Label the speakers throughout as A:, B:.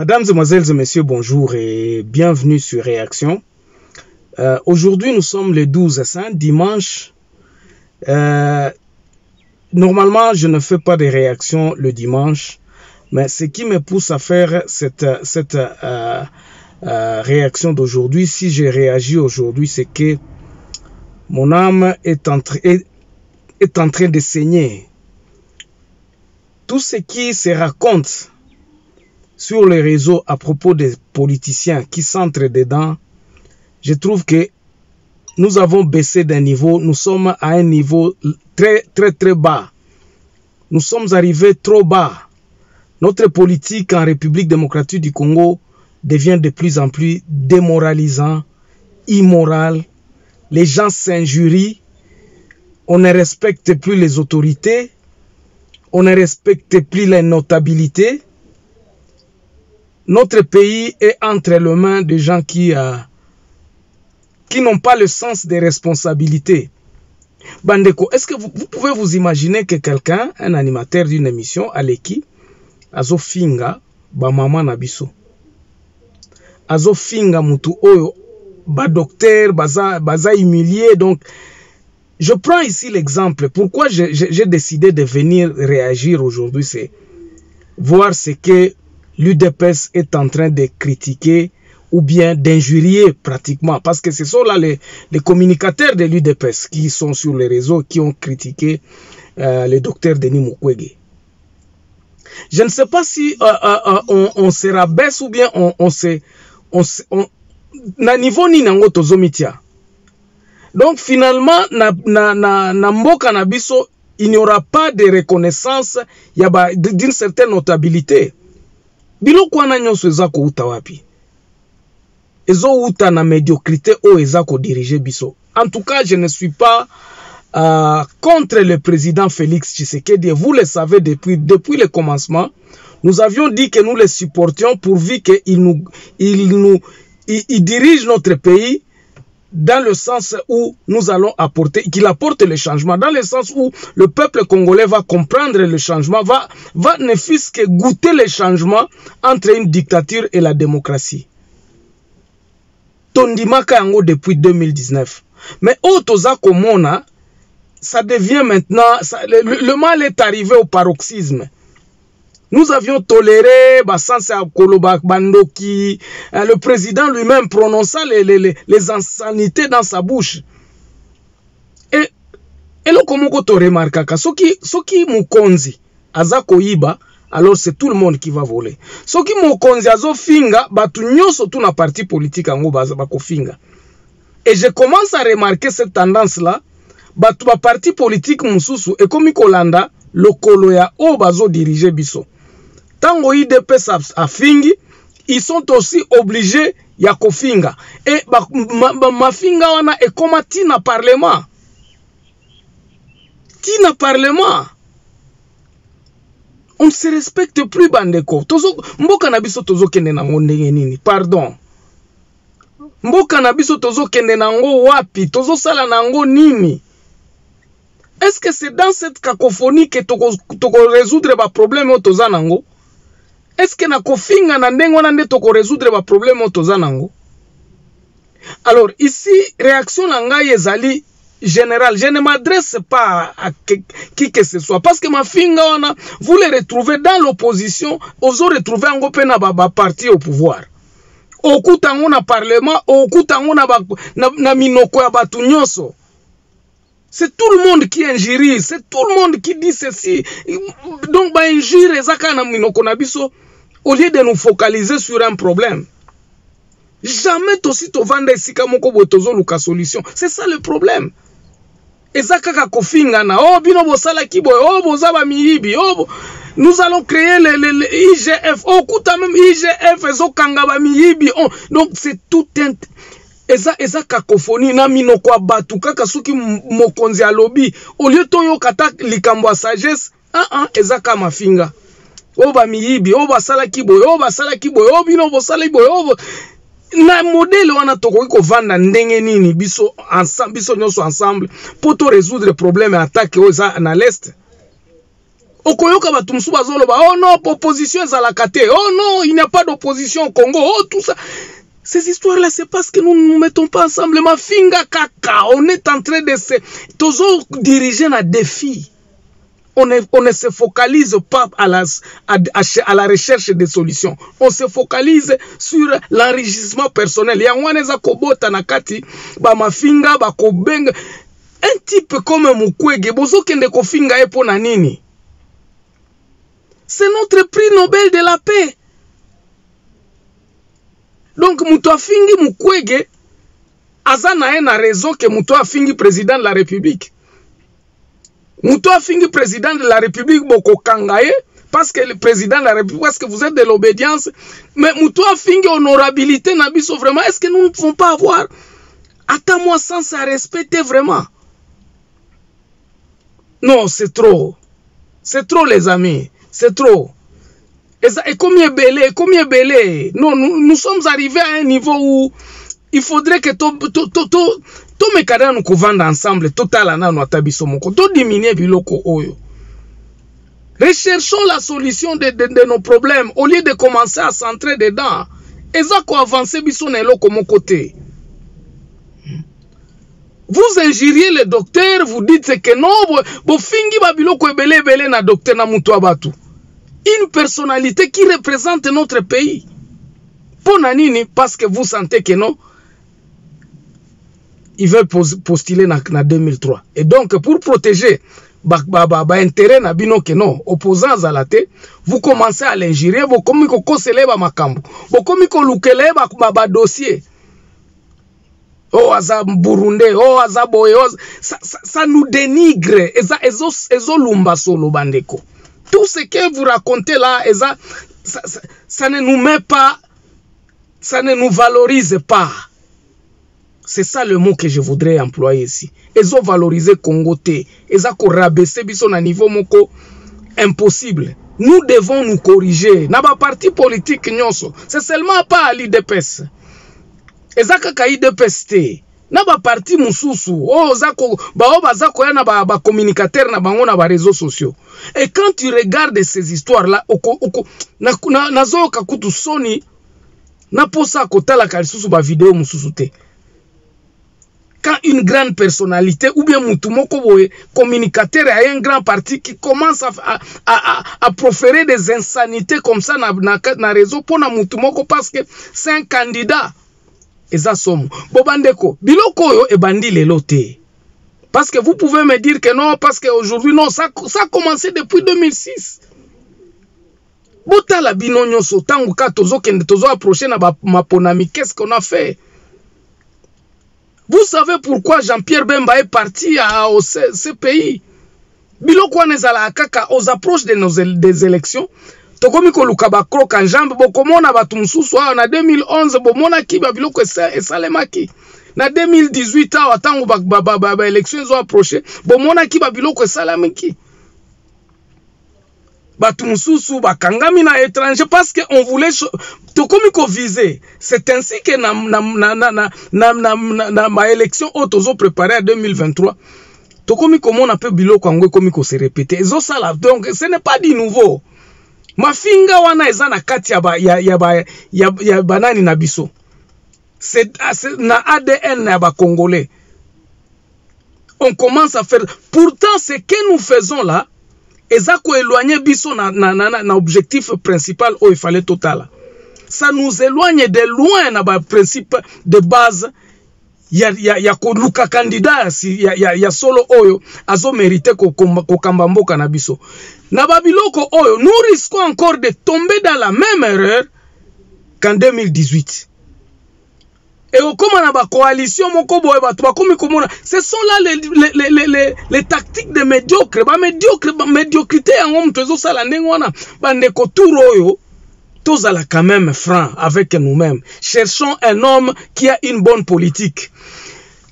A: Mesdames, Mesdemoiselles et Messieurs, bonjour et bienvenue sur Réaction. Euh, Aujourd'hui, nous sommes le 12 saint, dimanche. Euh, normalement, je ne fais pas de réactions le dimanche, mais ce qui me pousse à faire cette, euh, réaction d'aujourd'hui, si j'ai réagi aujourd'hui, c'est que mon âme est en train de saigner. Tout ce qui se raconte sur les réseaux à propos des politiciens qui s'entrent dedans, je trouve que nous avons baissé d'un niveau, nous sommes à un niveau très très très bas. Nous sommes arrivés trop bas. Notre politique en République démocratique du Congo devient de plus en plus démoralisant, immoral. Les gens s'injurient. On ne respecte plus les autorités. On ne respecte plus les notabilités. Notre pays est entre les mains de gens qui, euh, qui n'ont pas le sens des responsabilités. Bandeko, est-ce que vous, pouvez vous imaginer que quelqu'un, un animateur d'une émission, Aleki, azofinga ba mama na biso azofinga mutu oyo ba docteur baza, baza humilié. Donc je prends ici l'exemple. Pourquoi j'ai décidé de venir réagir aujourd'hui c'est voir ce que l'UDPS est en train de critiquer ou bien d'injurier pratiquement. Parce que ce sont là les, les communicateurs de l'UDPS qui sont sur les réseaux, qui ont critiqué euh, le docteur Denis Mukwege. Je ne sais pas si euh, euh, on, on, se rabaisse ou bien on, on se... On, on, na niveau ni nango. Donc finalement, na, na, na, na mboka na biso, il n'y aura pas de reconnaissance d'une certaine notabilité. Biloko wana nyonso eza kouta wapi? Ezowuta na médiocrité oyo eza biso. En tout cas je ne suis pas euh, contre le président félix tshisekedi vous le savez depuis, depuis le commencement. Nous avions dit que nous le supportions pourvu qu'il nous, il nous il dirige notre pays dans le sens où nous allons apporter, qu'il apporte le changement, dans le sens où le peuple congolais va comprendre le changement, va, va ne fût-ce que goûter le changement entre une dictature et la démocratie. Tondimaka yango depuis 2019. Mais Otoza Komona, ça devient maintenant, le mal est arrivé au paroxysme. Nous avions toléré Basanse Koloba Bandoki, le président lui-même prononçant les, les, les, insanités dans sa bouche. Et eloko moko to remarkaka soki soki mokonzi aza koyiba alors c'est tout le monde qui va voler. Soki mokonzi azofinga bato nyonso tu na parti politique yango bakofinga. Et je commence à remarquer cette tendance là bato baparti politique mosusu ekomi kolanda lokolo ya oyo bazodirige biso ntango idps afingi ils sont aussi obligés ya kofinga. E mafinga ma, ma wana ekoma ntina parlement. Ntina parlement. On se respecte plus bandeko. Mboka na biso tozokende nango ndenge nini? Pardon. Mboka na biso tozokende nango wapi? Tozosala nango nini? Est ce que c'est dans cette cacophonie ke tokorésoudre baproblème oyo toza nango? est que na kofinga na ndenge wana nde tokorésoudre baproblème oyo toza nango? Alors ici réaction na ngai ezali général je ne m'adresse pas à qui que ce soit. Parce que mafinga wana vous les retrouvez dans l'opposition ozo retrouve yango mpe na baparti ba au pouvoir. Okuta yango na parlement okuta yango na, na, na minoko ya bato nyonso. C'est tout le monde qui injurie c'est tout le monde qui dit ceci. Donc bainjure eza kaka na minoko na biso au lieu de nous focaliser sur un problème jamais tosi tovanda esika moko boye tozoluka solution. C'est ça le problème. Eza kaka kofingana oh bino bosalaki boye oh boza bamiyibi oh nous allons créer le, le, le igf oh kuta même igf ezokanga bamiyibi oh. Donc c'est tout un eza eza kakofoni na minoko ya bato kaka soki mokonzi alobi. Olie toyoka ata likambo ya sagesse aa ah, ah, eza ka mafinga oyo bamiyibi oyo basalaki boye oyo basalaki boye oyo bino bosalaki boye oyo na modele wana tokoki kovanda ndenge nini biso ensemble biso nyonso ensemble mpo to résoudre problème ya atake oyo eza na leste okoyoka bato mosusu bazoloba oh non opposition ezalaka te oh non il n'y a pas d'opposition au congo oh tout ça ces histoires-là, c'est parce que nous ne nous mettons pas ensemble. Ma finga kaka, on est en train de se... Toujours diriger un défi. On ne, se focalise pas à la, recherche des solutions. On se focalise sur l'enrichissement personnel. Mafinga, ba kobenga. Un type comme Mukwege, bozo kende kofinga epo na nini? C'est notre prix Nobel de la paix. donc moto afingi mukwege aza na ye na raison ke moto afingi président de la république moto afingi président de la république bokokanga ye parce que le président de la république parce que vous êtes de l'obédience. Mais moto honorabilité na biso vraiment est ce que nous ne pouvons pas avoir? Ata moi sens à respecter vraiment. Non c'est trop. C'est trop les amis. C'est trop. Et combien belé, combien belé. Non, nous, sommes arrivés à un niveau où il faudrait que to mekada nous vendre ensemble total na no atabiso moko to diminuer biloko oyo. Recherchons la solution de, de, de, nos problèmes au lieu de commencer à s'entrer dedans. Eza ko avancer biso na eloko moko te. Vous injuriez le docteur, vous dites que non, bo fingi ba biloko ebele ebele na docteur na mutu abatu une personnalité qui représente notre pays. Pour Nanini, parce que vous sentez que non, ils veulent postuler en 2003 et donc pour protéger baintérêt na bino ke non opposant azala te vous commencez à lingirie bokomi kokosela ye bamakambo bokomi kolukela ye badossier oyo oh, aza burunde oyo aza boye oh, ça, ça, ça nous dénigre. Eza ezolumba solo bandeko. Tout ce que vous racontez là eza ça, ça, ça ne nous met pas ça ne nous valorise pas. C'est ça le mot que je voudrais employer ici. Ils ont valorisé Congo T. Ils ont rabaissé biso na niveau moko impossible. Nous devons nous corriger. Na ba parti politique nyonso. C'est seulement pas l'IDPS. Ils ont kaka IDPS te. na baparti mosusu oyo oza bao baza koya na bacommunicateur ba na bango na bareseau sociaux et quand tu regardes ces histoires là nazoyoka na, na kutu soni naposa kotalaka lisusu bavideo mosusu te quand une grande personnalité ou bien mutu moko boye communicateur a un grand parti qui commence à, à, à, à proférer des insanités comme ça na, na réseau mpona mutu moko parce que c'est un candidat. Eza somo bo bandeko biloko oyo ebandi lelo te. Parce que vous pouvez me dire que non parce que aujourd'hui non ça, ça a commencé depuis 2006 botala bino nyonso ntango ka tozokende tozoapproche na maponami qu'est-ce qu'on a fait? Vous savez pourquoi Jean-Pierre Bemba est parti à, au ce pays? Biloko wana ezalaka kaka aux approches de nos, des élections. Tokomi koluka bakroka njambe bokomona bato mosusu awa na 2011 bomonaki babiloko esalemaki. Na 2018 awa ntango baélection ezo approche bomonaki babiloko esalamaki bato mosusu bakangami na étranger parce que on voulait tokomi kovise c'est ainsi que na, na, na, na, na, na, na, na, na baélection oyo tozoprépare ya 2023 tokomi komona mpe biloko yango ekomi kose repete ezosala donc ce n'est pas du nouveau. Mafinga wana eza na kati ya, ba, ya, ya, ba, ya, ya banani na biso. C'est na adn ya bacongolais on commence à faire. Pourtant ce que nous faisons là eza koéloigne biso na, na, na, na objectif principal oyo efale totala. Ça nous éloigne de loin na baprincipe de base. Ya, ya, ya koluka kandida ya, ya, ya solo oyo azomérite kokamba mboka na biso. Na babiloko oyo nous risquons encore de tomber dans la même erreur qu'en 2018 ekokóma na bacoalition moko boye bato bakomi komona. Ce sont là les, les, les, les, les tactiques de médiocre bamédiocre médiocrité yango moto ezosala ndenge wana. Bandeko tour oyo tozala quand même franc avec nous-mêmes. Cherchons un homme qui a une bonne politique.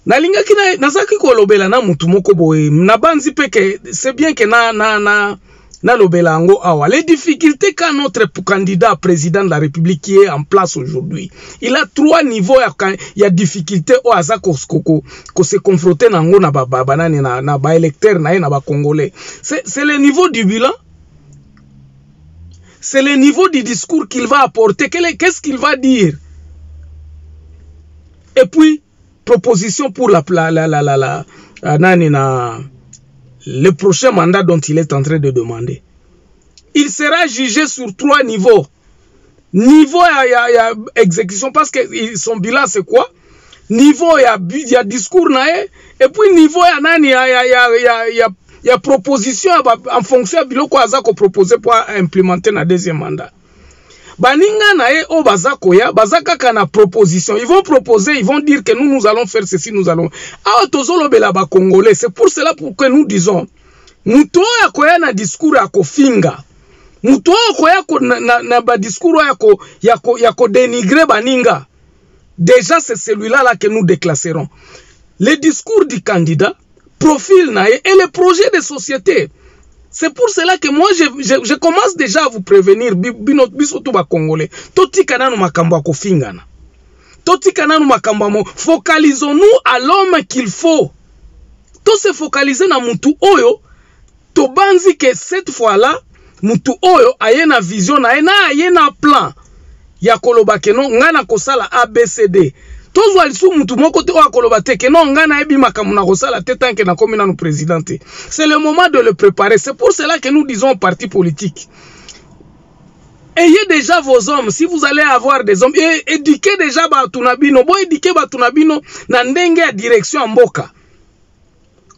A: Nalingaki nazalaki kolobela na mutu moko boye. Nabanzi mpe ke c'est bien ke na, na, na, yango les difficultés qu'a notre candidat président de la république qui est en place aujourd'hui. Il a trois niveaux ya, ya difficulté oyo aza kose ko, ko, ko confronter nango na banani na, na baélecteur na na c'est le niveau du bilan. C'est le niveau du discours qu'il va apporter. Qu'est-ce qu'il va dire? Et puis, proposition pour la, la, la, la, la le prochain mandat dont il est en train de demander. Il sera jugé sur trois niveaux. Niveau, il y a, a exécution, parce que son bilan, c'est quoi? Niveau, il y a, y a discours, et puis niveau, il y a, y a, y a, y a proposition en fonction ya biloko aza kopropose mpo implémenter na deuxième mandat baninga na ye oyo baza koya baza kaka na proposition. Ils vont proposer ils vont dire que nous nous allons faire ceci nous allons. Awa tozolobela bacongolais c'est pour cela pour que nous disons moto oyo akoya na discours ya kofinga moto oyo akoya na, na, na badiscours oyo ya kodénigre baninga déjà c'est celui-là là que nous déclasserons. Le discours du candidat profil nae et les projets de société. C'est pour cela que moi, je, je, je, commence déjà à vous prévenir, biso ba congolais. Totika nanu makambo ya kofingana. Totika nanu makambo. Focalisons-nous à l'homme qu'il faut. To se focaliser na mutu oyo, to banzi que cette fois-là, mutu oyo aye na vision na na aye na plan. Ya koloba keno ngana kosala ABCD. Tozwa lisu mutu moko te oyo akoloba te ke no ngai nayebi na kosala te tanke nakomi nanu président te. C'est le moment de le préparer. C'est pour cela que nous disons parti politique. Ayez déjà vos hommes. Si vous allez avoir des hommes et éduquez déjà bato na bino. Boéduke bato na direction ya mboka.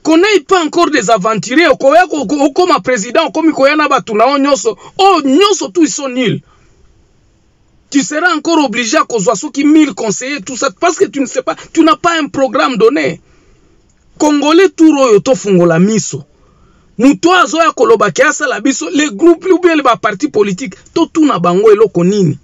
A: Konayi pas encore des aventuriers. Okoya okoma président okomi koya na bato na yo nyonso oyo nyonso tu iso tu seras encore obligé à cause ceux qui 1000 conseillers, tout ça, parce que tu ne sais pas, tu n'as pas un programme donné. Congolais, tout royo, to fungola miso. Muto azoya koloba kiasa la biso, les groupes ou bien les partis politiques, to tout na bango eloko nini.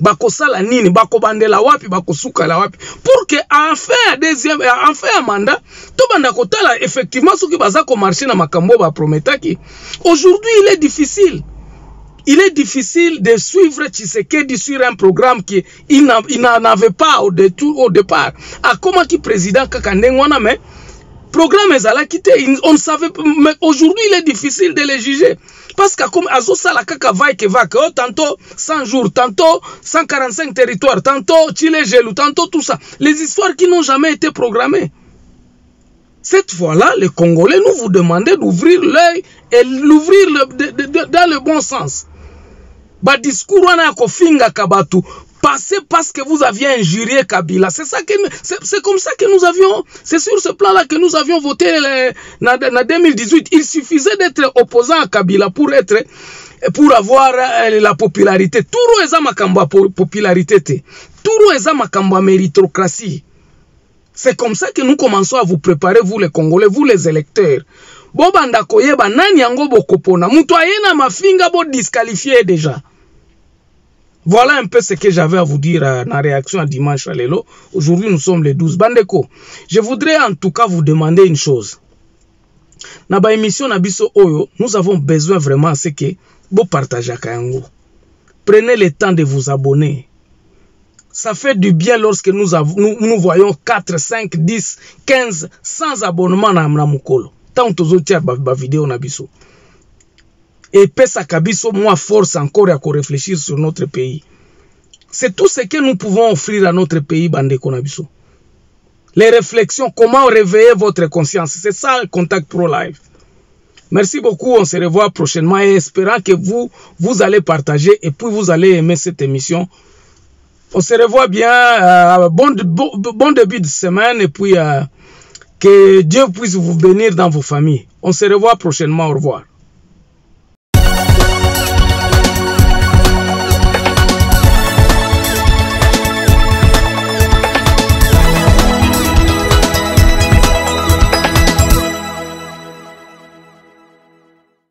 A: Bako sala nini, bako bandela wapi, bako suka la wapi. Pour que, en fin à deuxième, en fin à mandat, to banda kotala, effectivement, ceux qui baza ko marché na makambo ba prometaki. Aujourd'hui, il est difficile. Il est difficile de suivre Tshisekedi sur un programme qui il n'en avait pas au, au départ. À comment qui président Kakandengwana, mais programme ezalaki te on savait mais aujourd'hui il est difficile de les juger. Parce que comme azosala kaka vai ke va que oh, tantôt 100 jours tantôt 145 territoires tantôt chile gelou tantôt tout ça. Les histoires qui n'ont jamais été programmées cette fois-là les congolais nous vous demandez d'ouvrir l'œil et l'ouvrir dans le bon sens badiscours wana ya kofingaka bato passez parce que vous aviez injurié Kabila. C'est comme ça que nous avions, c'est sur ce plan-là que nous avions voté en 2018. Il suffisait d'être opposant à Kabila pour être pour avoir euh, la popularité. Turu eza makambo popularité te. Turu eza makambo méritocratie. C'est comme ça que nous commençons à vous préparer vous les Congolais, vous les électeurs. Bobanda koyeba nani yango bokopona. Mutu ayena mafinga bo disqualifié déjà. Voilà un peu ce que j'avais à vous dire euh, en réaction à dimanche à l'élo. Aujourd'hui, nous sommes les 12. Bandeko, je voudrais en tout cas vous demander une chose. Na ba émission oyo, nous avons besoin vraiment c'est que vous partagez. Prenez le temps de vous abonner. Ça fait du bien lorsque nous, nous, voyons 4, 5, 10, 15, 100 abonnements na mukolo. Tant tozotia ba, ba vidéo na biso. epesaka biso mwa force encore ya korefléchir sur notre pays. C'est tout ce que nous pouvons offrir à notre pays les réflexions comment réveiller votre conscience. C'est ça contact pro live. Merci beaucoup on se revoit prochainement et espérant que vous vous allez partager et puis vous allez aimer cette émission on se revoit bien euh, bon, bon, bon début de semaine et puis euh, que Dieu puisse vous bénir dans vos familles. On se revoit prochainement. Au revoir